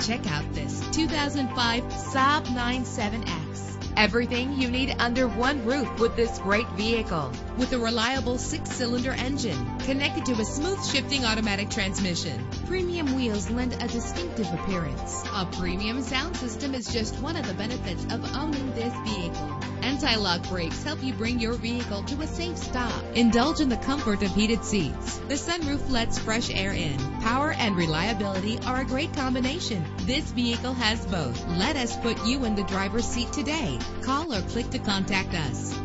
Check out this 2005 Saab 9-7X. Everything you need under one roof with this great vehicle. With a reliable six-cylinder engine connected to a smooth shifting automatic transmission. Premium wheels lend a distinctive appearance. A premium sound system is just one of the benefits of owning this vehicle. Anti-lock brakes help you bring your vehicle to a safe stop. Indulge in the comfort of heated seats. The sunroof lets fresh air in. Power and reliability are a great combination. This vehicle has both. Let us put you in the driver's seat today. Call or click to contact us.